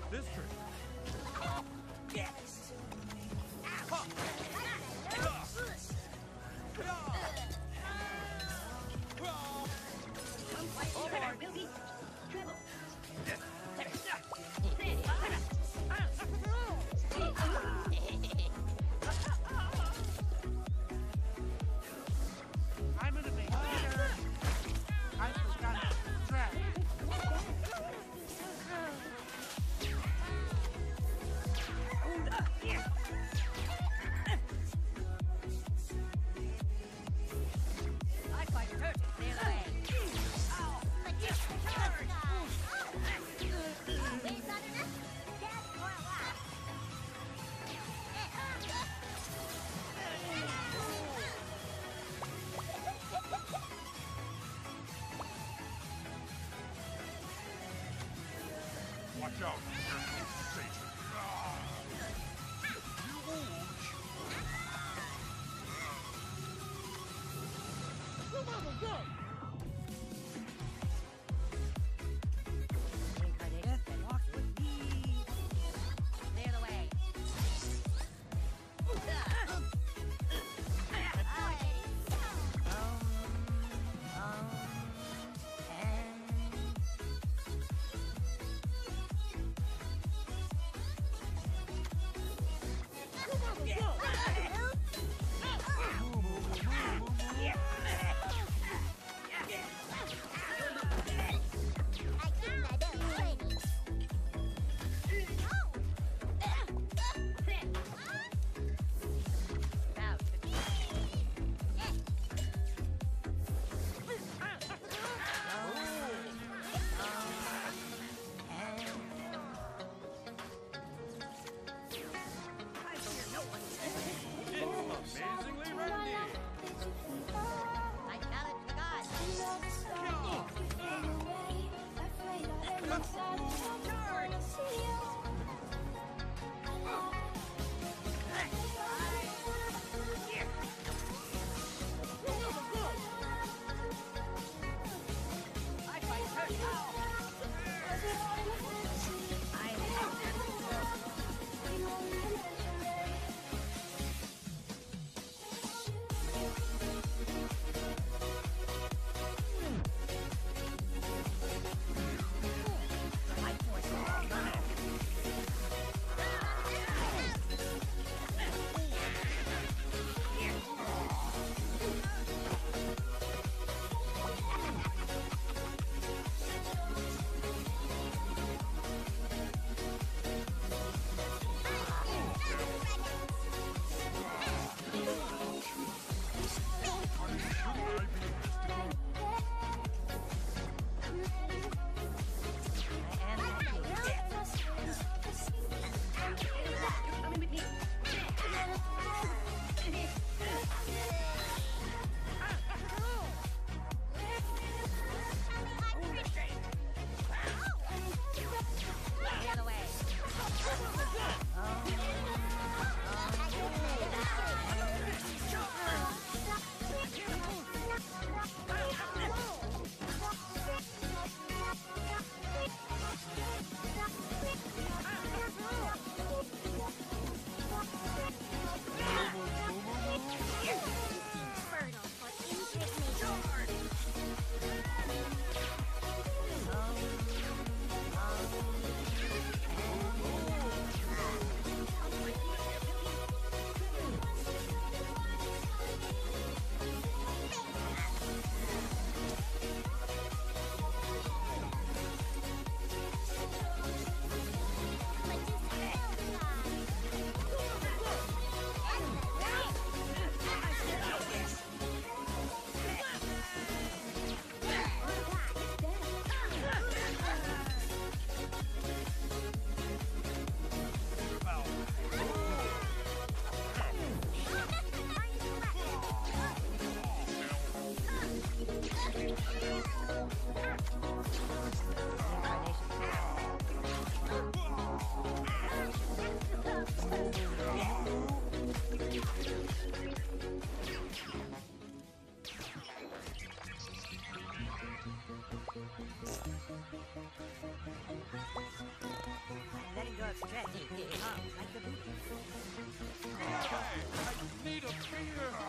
out this trick. Watch out! Comes Satan! Ah! Reincarnation. Hey, I need a beer!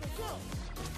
go, go.